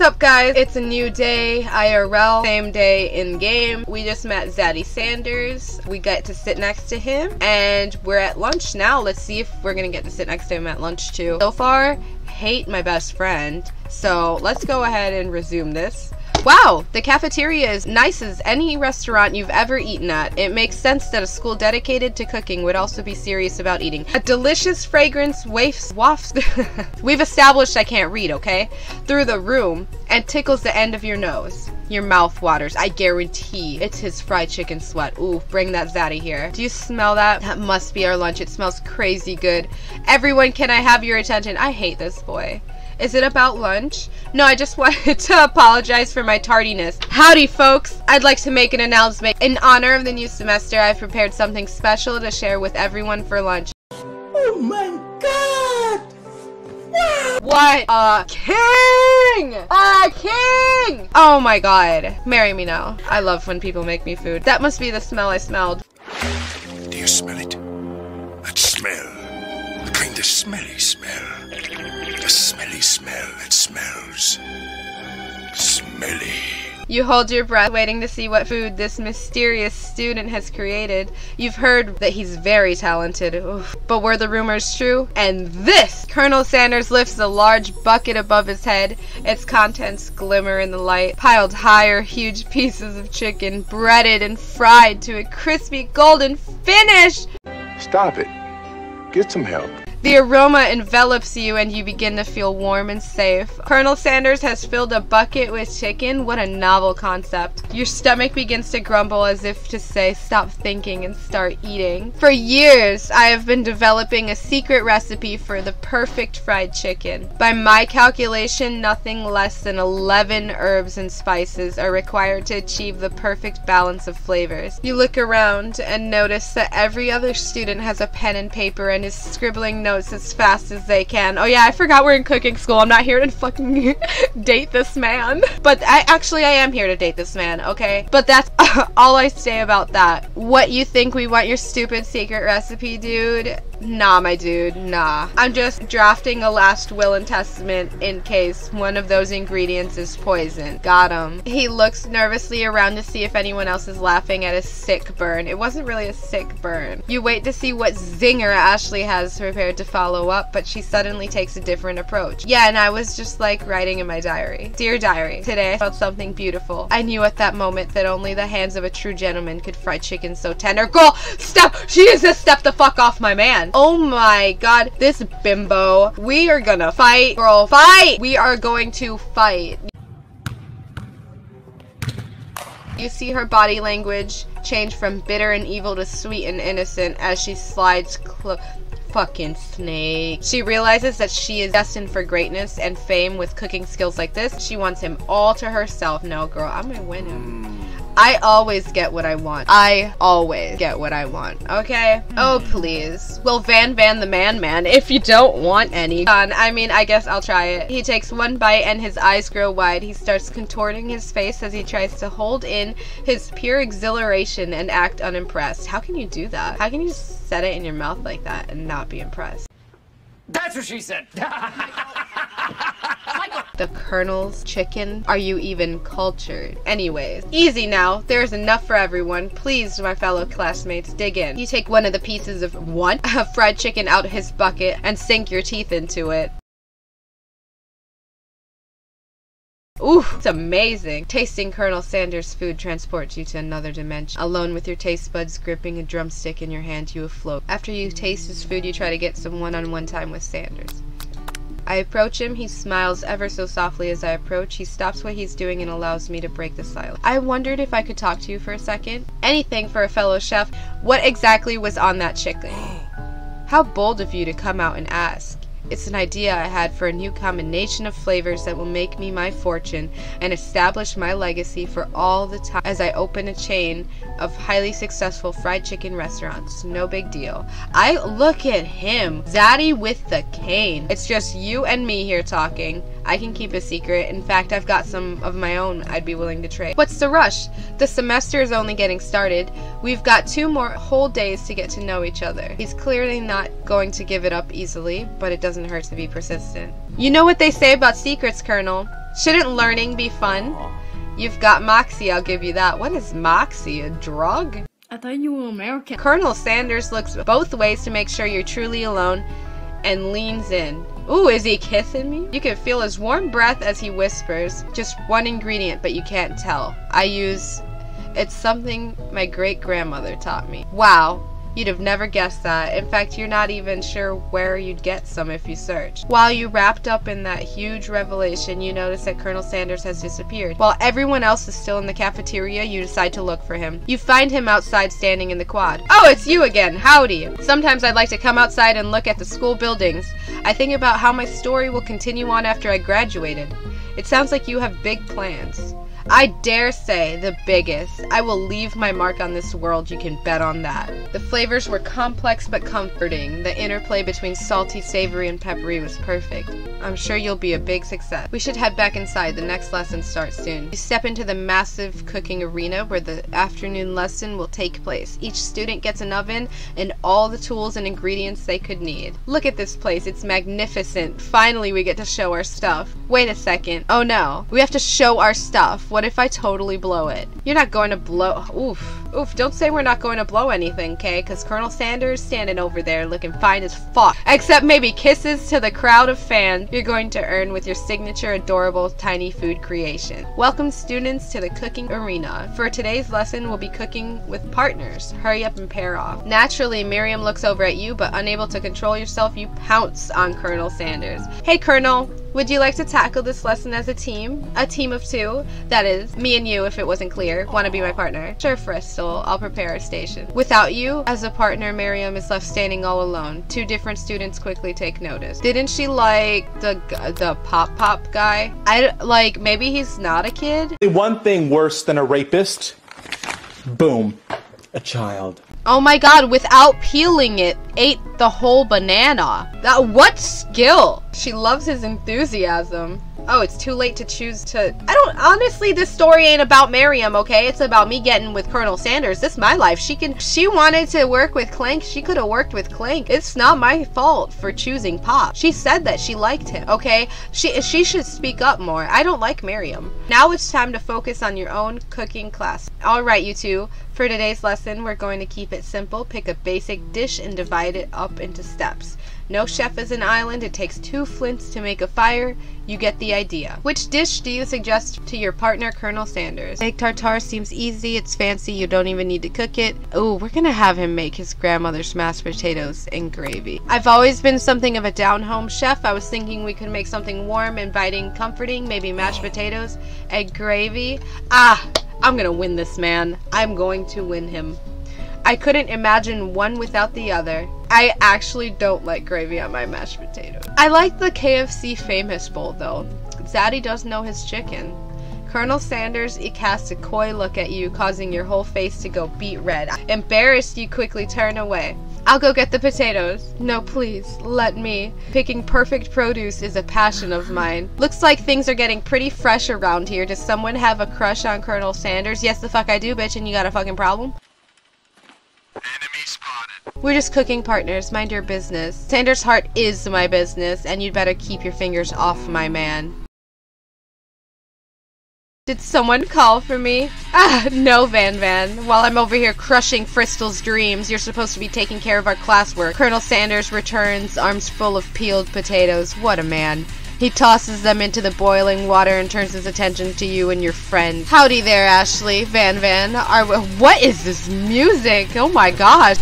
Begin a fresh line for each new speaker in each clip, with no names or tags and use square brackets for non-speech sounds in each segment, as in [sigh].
What's up guys? It's a new day, IRL, same day in game. We just met Zaddy Sanders. We got to sit next to him and we're at lunch now. Let's see if we're gonna get to sit next to him at lunch too. So far, hate my best friend. So let's go ahead and resume this. Wow, the cafeteria is nice as any restaurant you've ever eaten at. It makes sense that a school dedicated to cooking would also be serious about eating. A delicious fragrance wafts, wafts. [laughs] We've established I can't read, okay? Through the room and tickles the end of your nose. Your mouth waters. I guarantee it's his fried chicken sweat. Ooh, bring that zaddy here. Do you smell that? That must be our lunch. It smells crazy good. Everyone, can I have your attention? I hate this boy. Is it about lunch? No, I just [laughs] wanted to apologize for my tardiness. Howdy, folks. I'd like to make an announcement. In honor of the new semester, I've prepared something special to share with everyone for lunch.
Oh my god!
What a king! A king! Oh my god. Marry me now. I love when people make me food. That must be the smell I smelled.
Do you smell it? That smell. The kind of smelly smell. The smelly smell that smells. Smelly.
You hold your breath, waiting to see what food this mysterious student has created. You've heard that he's very talented, Oof. but were the rumors true? And this! Colonel Sanders lifts a large bucket above his head. Its contents glimmer in the light. Piled higher, huge pieces of chicken, breaded and fried to a crispy golden finish!
Stop it. Get some help.
The aroma envelops you and you begin to feel warm and safe. Colonel Sanders has filled a bucket with chicken. What a novel concept. Your stomach begins to grumble as if to say, stop thinking and start eating. For years, I have been developing a secret recipe for the perfect fried chicken. By my calculation, nothing less than 11 herbs and spices are required to achieve the perfect balance of flavors. You look around and notice that every other student has a pen and paper and is scribbling notes as fast as they can. Oh yeah, I forgot we're in cooking school. I'm not here to fucking [laughs] date this man. But I actually I am here to date this man, okay? But that's [laughs] all I say about that. What you think we want your stupid secret recipe, dude? Nah, my dude, nah. I'm just drafting a last will and testament in case one of those ingredients is poison. Got him. He looks nervously around to see if anyone else is laughing at his sick burn. It wasn't really a sick burn. You wait to see what zinger Ashley has prepared to follow up, but she suddenly takes a different approach. Yeah, and I was just like writing in my diary. Dear diary, today I felt something beautiful. I knew at that moment that only the hands of a true gentleman could fry chicken so tender. Girl, step! She is a step the fuck off my man. Oh my god, this bimbo. We are gonna fight, girl. Fight! We are going to fight. You see her body language change from bitter and evil to sweet and innocent as she slides close. Fucking snake. She realizes that she is destined for greatness and fame with cooking skills like this. She wants him all to herself. No, girl, I'm gonna win him. Mm. I always get what I want. I always get what I want. Okay? Oh, please. Well, Van Van the Man Man, if you don't want any. I mean, I guess I'll try it. He takes one bite and his eyes grow wide. He starts contorting his face as he tries to hold in his pure exhilaration and act unimpressed. How can you do that? How can you set it in your mouth like that and not be impressed?
That's what she said. [laughs]
The Colonel's chicken? Are you even cultured? Anyways, easy now. There's enough for everyone. Please, my fellow classmates, dig in. You take one of the pieces of one [laughs] fried chicken out of his bucket and sink your teeth into it. Ooh, it's amazing. Tasting Colonel Sanders' food transports you to another dimension. Alone with your taste buds gripping a drumstick in your hand, you afloat. After you taste his food, you try to get some one-on-one time with Sanders. I approach him. He smiles ever so softly as I approach. He stops what he's doing and allows me to break the silence. I wondered if I could talk to you for a second. Anything for a fellow chef. What exactly was on that chicken? [gasps] How bold of you to come out and ask. It's an idea I had for a new combination of flavors that will make me my fortune and establish my legacy for all the time as I open a chain of highly successful fried chicken restaurants. No big deal. I look at him, Zaddy with the cane. It's just you and me here talking. I can keep a secret. In fact, I've got some of my own I'd be willing to trade. What's the rush? The semester is only getting started. We've got two more whole days to get to know each other. He's clearly not going to give it up easily, but it doesn't hurt to be persistent. You know what they say about secrets, Colonel. Shouldn't learning be fun? You've got Moxie, I'll give you that. What is Moxie? A drug?
I thought you were American.
Colonel Sanders looks both ways to make sure you're truly alone and leans in. Ooh, is he kissing me? You can feel his warm breath as he whispers. Just one ingredient, but you can't tell. I use. It's something my great grandmother taught me. Wow, You'd have never guessed that. In fact, you're not even sure where you'd get some if you search. While you wrapped up in that huge revelation, you notice that Colonel Sanders has disappeared. While everyone else is still in the cafeteria, you decide to look for him. You find him outside standing in the quad. Oh, it's you again. Howdy. Sometimes I'd like to come outside and look at the school buildings. I think about how my story will continue on after I graduated. It sounds like you have big plans. I dare say the biggest. I will leave my mark on this world, you can bet on that. The flavors were complex but comforting. The interplay between salty, savory, and peppery was perfect. I'm sure you'll be a big success. We should head back inside. The next lesson starts soon. You step into the massive cooking arena where the afternoon lesson will take place. Each student gets an oven and all the tools and ingredients they could need. Look at this place. It's magnificent. Finally, we get to show our stuff. Wait a second. Oh no. We have to show our stuff. What if I totally blow it? You're not going to blow. Oof. Oof. Don't say we're not going to blow anything, okay? Because Colonel Sanders standing over there looking fine as fuck. Except maybe kisses to the crowd of fans you're going to earn with your signature adorable tiny food creation. Welcome students to the cooking arena. For today's lesson, we'll be cooking with partners. Hurry up and pair off. Naturally, Miriam looks over at you, but unable to control yourself, you pounce on Colonel Sanders. Hey, Colonel, would you like to tackle this lesson as a team? A team of two? That is, me and you if it wasn't clear. Want to be my partner? Sure, Fristal. I'll prepare a station. Without you, as a partner, Miriam is left standing all alone. Two different students quickly take notice. Didn't she like the the pop pop guy? I like maybe he's not a kid.
The one thing worse than a rapist. Boom. A child.
Oh my god, without peeling it, ate the whole banana. That what skill? She loves his enthusiasm. Oh, it's too late to choose to. I don't. Honestly, this story ain't about Miriam, okay? It's about me getting with Colonel Sanders. This is my life. She can. She wanted to work with Clank. She could have worked with Clank. It's not my fault for choosing Pop. She said that she liked him, okay? She she should speak up more. I don't like Miriam. Now it's time to focus on your own cooking class. All right, you two. For today's lesson, we're going to keep it simple. Pick a basic dish and divide it up into steps. No chef is an island. It takes two flints to make a fire. You get the idea. Which dish do you suggest to your partner, Colonel Sanders? Egg tartare seems easy. It's fancy. You don't even need to cook it. Oh, we're gonna have him make his grandmother's mashed potatoes and gravy. I've always been something of a down-home chef. I was thinking we could make something warm, inviting, comforting. Maybe mashed potatoes, egg gravy. Ah, I'm gonna win this man. I'm going to win him. I couldn't imagine one without the other. I actually don't like gravy on my mashed potatoes. I like the KFC famous bowl though. Zaddy does know his chicken. Colonel Sanders he casts a coy look at you, causing your whole face to go beet red. Embarrassed, you quickly turn away. I'll go get the potatoes. No, please, let me. Picking perfect produce is a passion of mine. Looks like things are getting pretty fresh around here. Does someone have a crush on Colonel Sanders? Yes, the fuck I do, bitch, and you got a fucking problem? We're just cooking partners. Mind your business. Sanders' heart is my business, and you'd better keep your fingers off my man. Did someone call for me? Ah, no, Van Van. While I'm over here crushing Fristal's dreams, you're supposed to be taking care of our classwork. Colonel Sanders returns, arms full of peeled potatoes. What a man. He tosses them into the boiling water and turns his attention to you and your friend. Howdy there, Ashley. Van Van. Are what is this music? Oh my god.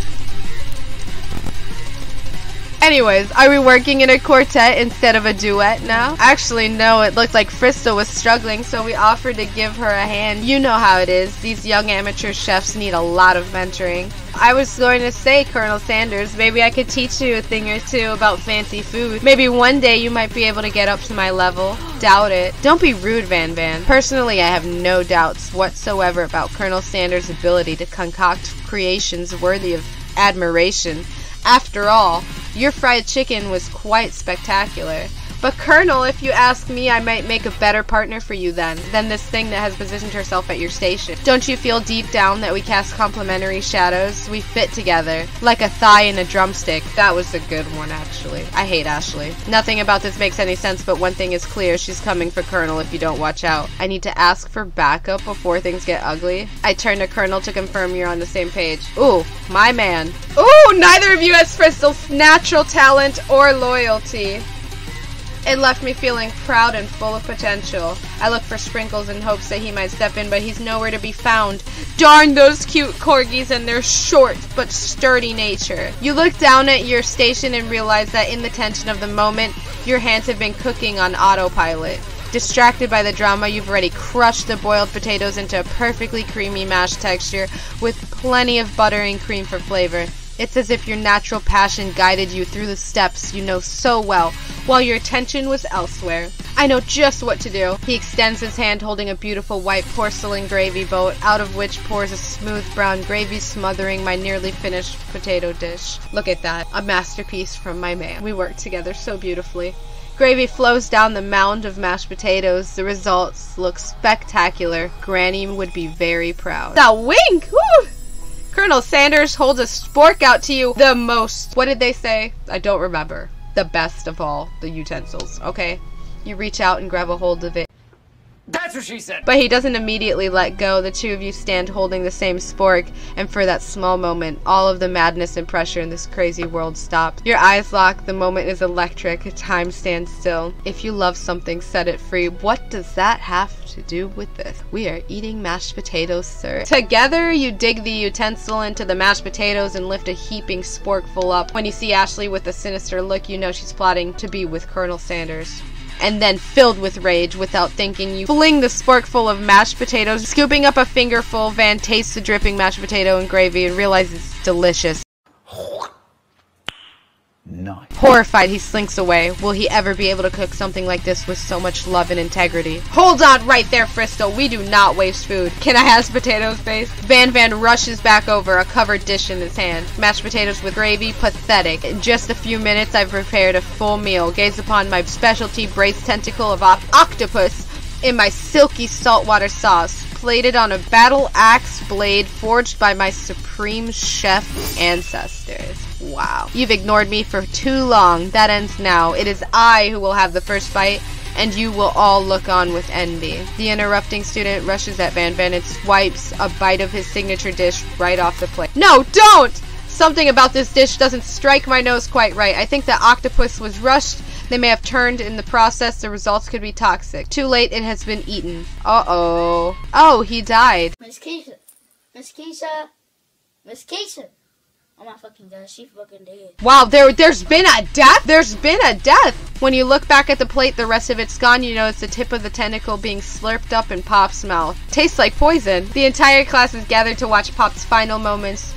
Anyways, are we working in a quartet instead of a duet now? Actually, no, it looked like Fristal was struggling, so we offered to give her a hand. You know how it is. These young amateur chefs need a lot of mentoring. I was going to say, Colonel Sanders, maybe I could teach you a thing or two about fancy food. Maybe one day you might be able to get up to my level. Doubt it. Don't be rude, Van Van. Personally, I have no doubts whatsoever about Colonel Sanders' ability to concoct creations worthy of admiration. After all, your fried chicken was quite spectacular. But Colonel, if you ask me, I might make a better partner for you then, than this thing that has positioned herself at your station. Don't you feel deep down that we cast complementary shadows? We fit together, like a thigh and a drumstick. That was a good one, actually. I hate Ashley. Nothing about this makes any sense, but one thing is clear, she's coming for Colonel if you don't watch out. I need to ask for backup before things get ugly. I turn to Colonel to confirm you're on the same page. Ooh, my man. Ooh, neither of you has Crystal's natural talent or loyalty. It left me feeling proud and full of potential. I look for Sprinkles in hopes that he might step in, but he's nowhere to be found. Darn those cute corgis and their short but sturdy nature. You look down at your station and realize that in the tension of the moment, your hands have been cooking on autopilot. Distracted by the drama, you've already crushed the boiled potatoes into a perfectly creamy mashed texture with plenty of butter and cream for flavor. It's as if your natural passion guided you through the steps you know so well, while your attention was elsewhere. I know just what to do. He extends his hand holding a beautiful white porcelain gravy boat, out of which pours a smooth brown gravy smothering my nearly finished potato dish. Look at that. A masterpiece from my man. We work together so beautifully. Gravy flows down the mound of mashed potatoes. The results look spectacular. Granny would be very proud. That wink! Woo! Colonel Sanders holds a spork out to you the most. What did they say? I don't remember. The best of all the utensils, okay? You reach out and grab a hold of it.
That's what she said.
But he doesn't immediately let go. The two of you stand holding the same spork, and for that small moment, all of the madness and pressure in this crazy world stops. Your eyes lock, the moment is electric, time stands still. If you love something, set it free. What does that have to do with this? We are eating mashed potatoes, sir. Together, you dig the utensil into the mashed potatoes and lift a heaping sporkful up. When you see Ashley with a sinister look, you know she's plotting to be with Colonel Sanders and then filled with rage without thinking. You fling the sporkful of mashed potatoes scooping up a fingerful van tastes the dripping mashed potato and gravy and realizes it's delicious Horrified, he slinks away. Will he ever be able to cook something like this with so much love and integrity? Hold on right there, Fristo. We do not waste food. Can I have potatoes, base? Van Van rushes back over, a covered dish in his hand. Mashed potatoes with gravy, pathetic. In just a few minutes, I've prepared a full meal. Gaze upon my specialty braised tentacle of op- octopus in my silky saltwater sauce, plated on a battle axe blade forged by my supreme chef ancestors. Wow. You've ignored me for too long. That ends now. It is I who will have the first bite, and you will all look on with envy. The interrupting student rushes at Van Van and swipes a bite of his signature dish right off the plate. No, don't! Something about this dish doesn't strike my nose quite right. I think the octopus was rushed. They may have turned in the process. The results could be toxic. Too late, it has been eaten. Uh-oh. Oh, he died.
Miss Keisha. Miss Keisha. Miss Keisha. Oh my fucking god, she fucking dead.
Wow, there, there's been a death? There's been a death! When you look back at the plate, the rest of it's gone. You know it's the tip of the tentacle being slurped up in Pop's mouth. Tastes like poison. The entire class is gathered to watch Pop's final moments.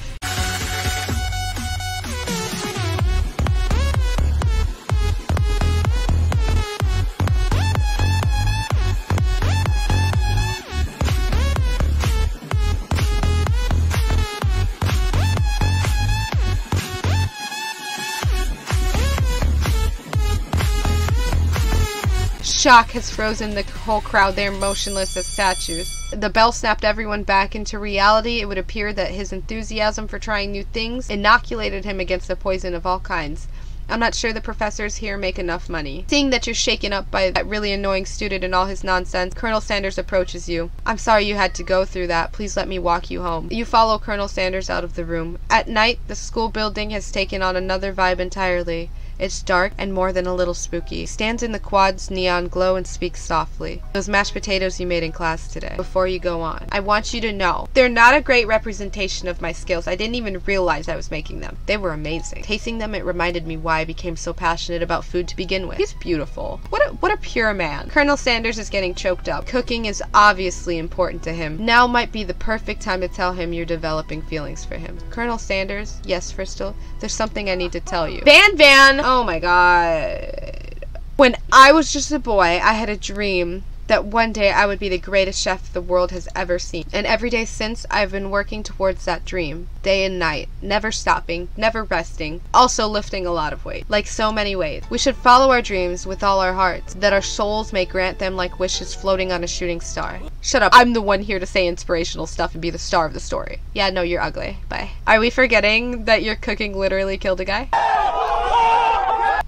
Shock has frozen the whole crowd there motionless as statues. The bell snapped everyone back into reality. It would appear that his enthusiasm for trying new things inoculated him against the poison of all kinds. I'm not sure the professors here make enough money. Seeing that you're shaken up by that really annoying student and all his nonsense, Colonel Sanders approaches you. I'm sorry you had to go through that. Please let me walk you home. You follow Colonel Sanders out of the room. At night, the school building has taken on another vibe entirely. It's dark and more than a little spooky. Stands in the quad's neon glow and speaks softly. Those mashed potatoes you made in class today. Before you go on, I want you to know they're not a great representation of my skills. I didn't even realize I was making them. They were amazing. Tasting them, it reminded me why I became so passionate about food to begin with. He's beautiful. What a, what a pure man. Colonel Sanders is getting choked up. Cooking is obviously important to him. Now might be the perfect time to tell him you're developing feelings for him. Colonel Sanders, yes, Fristal, there's something I need to tell you. Van Van! Oh my god. When I was just a boy, I had a dream that one day I would be the greatest chef the world has ever seen. And every day since, I've been working towards that dream, day and night, never stopping, never resting, also lifting a lot of weight, like so many ways. We should follow our dreams with all our hearts, that our souls may grant them like wishes floating on a shooting star. Shut up, I'm the one here to say inspirational stuff and be the star of the story. Yeah, no, you're ugly. Bye. Are we forgetting that your cooking literally killed a guy?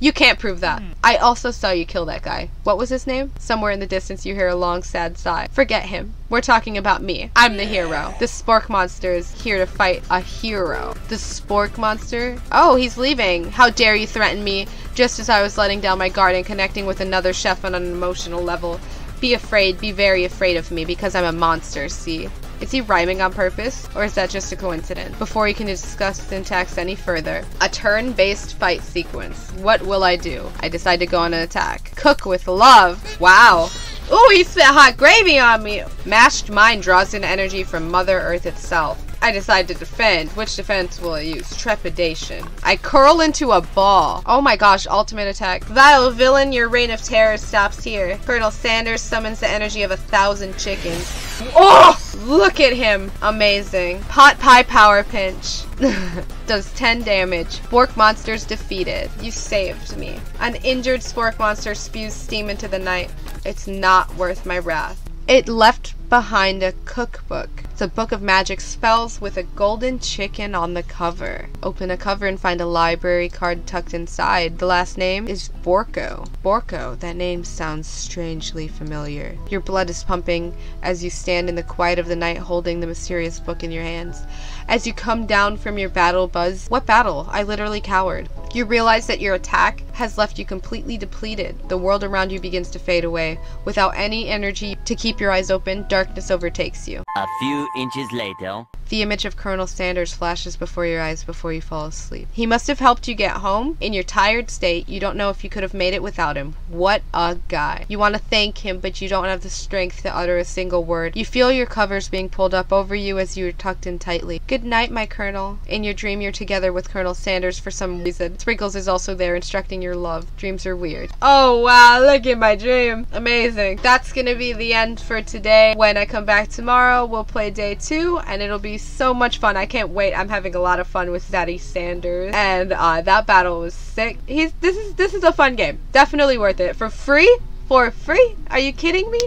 You can't prove that. I also saw you kill that guy. What was his name? Somewhere in the distance you hear a long sad sigh. Forget him. We're talking about me. I'm the hero. The spork monster is here to fight a hero. The spork monster? Oh, he's leaving. How dare you threaten me just as I was letting down my guard and connecting with another chef on an emotional level. Be afraid, be very afraid of me because I'm a monster, see? Is he rhyming on purpose, or is that just a coincidence? Before you can discuss syntax any further, a turn-based fight sequence. What will I do? I decide to go on an attack. Cook with love. Wow. Ooh, he spit hot gravy on me. Mashed mind draws in energy from Mother Earth itself. I decide to defend. Which defense will I use? Trepidation. I curl into a ball. Oh my gosh, ultimate attack. Vile villain, your reign of terror stops here. Colonel Sanders summons the energy of a thousand chickens. Oh! Look at him. Amazing. Pot pie power pinch. [laughs] Does 10 damage. Spork monsters defeated. You saved me. An injured spork monster spews steam into the night. It's not worth my wrath. It left behind a cookbook. It's a book of magic spells with a golden chicken on the cover. Open a cover and find a library card tucked inside. The last name is Borko. Borko, that name sounds strangely familiar. Your blood is pumping as you stand in the quiet of the night holding the mysterious book in your hands. As you come down from your battle buzz, what battle? I literally cowered. You realize that your attack has left you completely depleted. The world around you begins to fade away. Without any energy to keep your eyes open, darkness overtakes you.
A few inches later.
The image of Colonel Sanders flashes before your eyes before you fall asleep. He must have helped you get home. In your tired state, you don't know if you could have made it without him. What a guy. You want to thank him, but you don't have the strength to utter a single word. You feel your covers being pulled up over you as you are tucked in tightly. Good night, my Colonel. In your dream, you're together with Colonel Sanders for some reason. Sprinkles is also there instructing your love. Dreams are weird. Oh, wow, look at my dream. Amazing. That's gonna be the end for today. When I come back tomorrow, we'll play day two, and it'll be so much fun. I can't wait. I'm having a lot of fun with Zaddy Sanders, and uh, that battle was sick. He's this is this is a fun game. Definitely worth it for free. For free? Are you kidding me?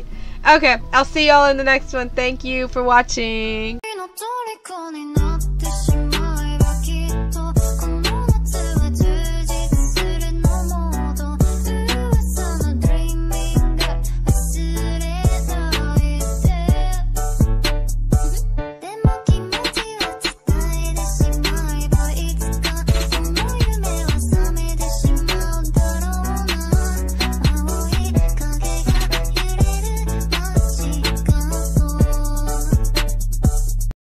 Okay, I'll see y'all in the next one. Thank you for watching.